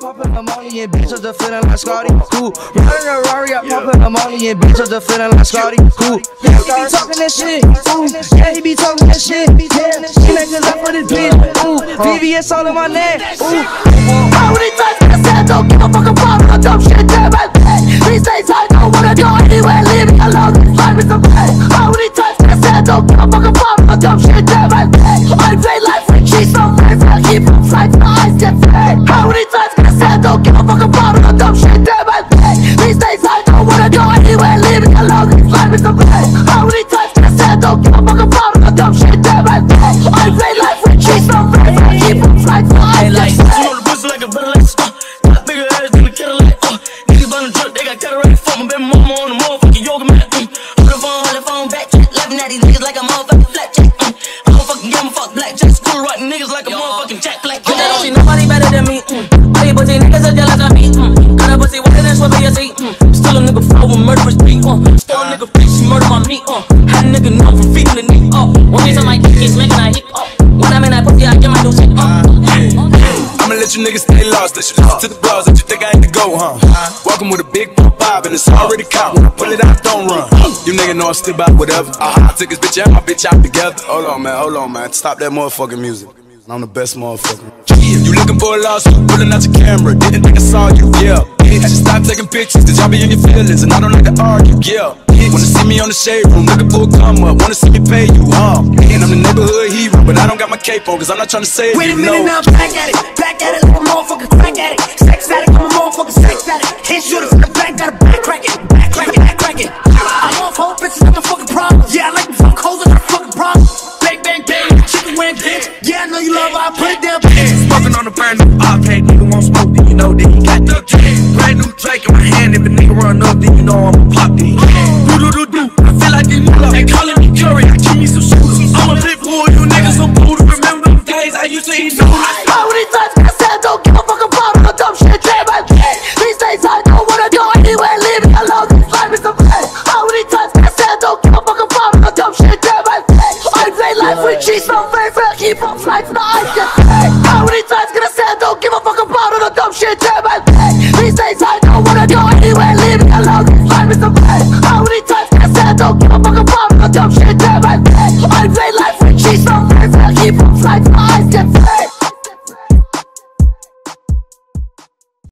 Popping the money and bitch just feeling like Scotty. Cool. Riding a Rari, I popping the money and bitch just feeling like Scotty. Cool. Yeah, he be talking that shit. Ooh. Yeah, he be talking that shit. Yeah, make it up for this bitch. Ooh. VVS all in my neck. Ooh. Got cataract. Fuck my baby mama on the motherfucking yoga mat. Mm. Hold the phone, hold the phone back. Laughing at these niggas like a motherfucking flatjack. Mm. I don't fucking give 'em fuck black jack. School rotten niggas like a motherfucking jack black. I don't see nobody better than me. Mm. All you pussy niggas are jealous of me. Mm. I'ma you niggas stay lost. That you listen to the blogs that you think I had to go, huh? Walking with a big five and it's already caught. When I pull it out, don't run. You niggas know I'm still about whatever. Uh-huh. I took this bitch and my bitch out together. Hold on, man. Hold on, man. Stop that motherfucking music. I'm the best motherfucker. You looking for a lawsuit, pulling out your camera. Didn't think I saw you, yeah. Had you stop taking pictures, cause y'all be in your feelings, and I don't like to argue, yeah. Wanna see me on the shade room, looking for a come up, wanna see me pay you, huh? And I'm the neighborhood hero, but I don't got my cape on, cause I'm not trying to say it. Wait a you minute know. now, back at it, know you love I put down, bitch. Smoking on the brand new arcade, nigga won't smoke, then you know that he got the cake. Brand new Draco in my hand, if a nigga run up, then you know I'ma favorite hip hop flights that I can take. How many times can I say I don't give a fuck about all the dumb shit that I pay? These days I don't wanna go anywhere, leave me alone. time is a play. How many times can I say I don't give a fuck about all the dumb shit that I pay? I play life with cheese, no favorite hip hop flights that I can take.